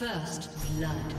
First blood.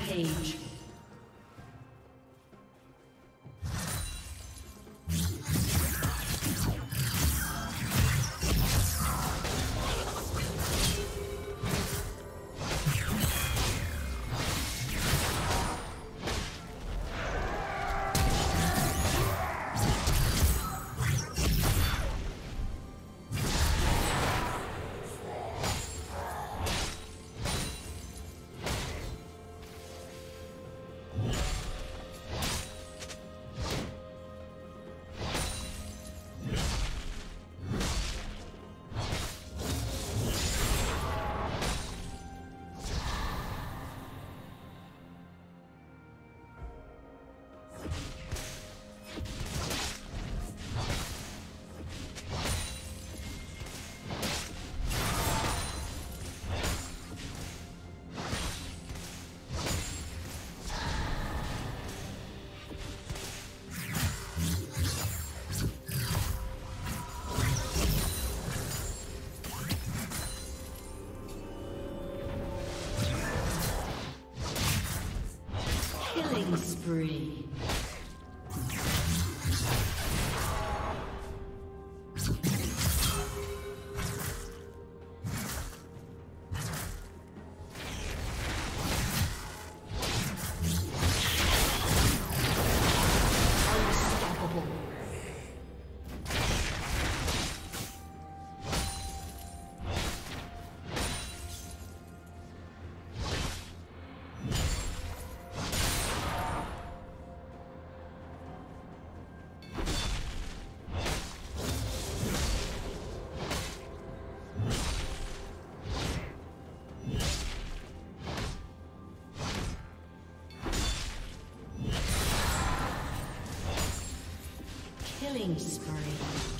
Rampage. Killing spree.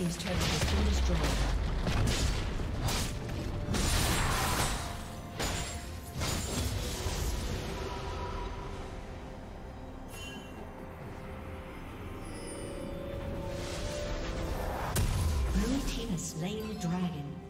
Team's turret has been destroyed. Slain the dragon.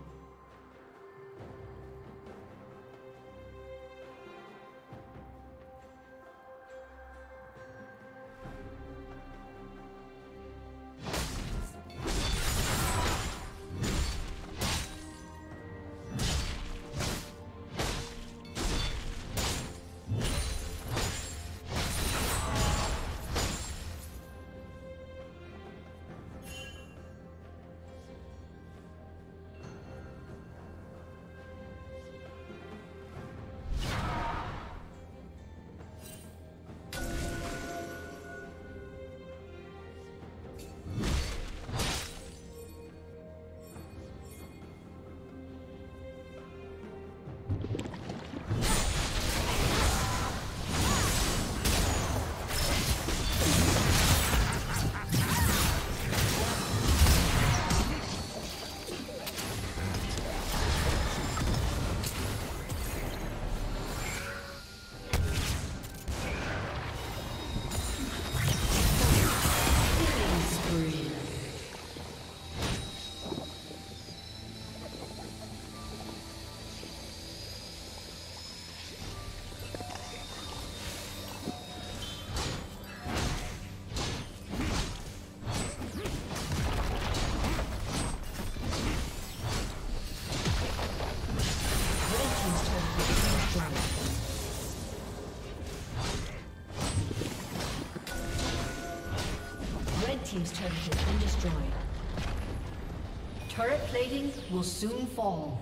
Turret plating will soon fall.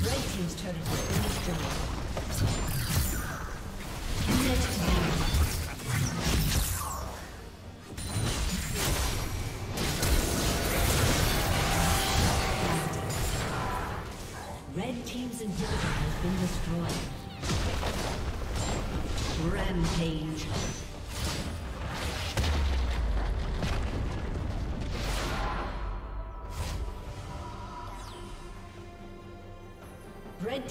Red Team's turret has been destroyed. Team's inhibitor has been destroyed. Rampage.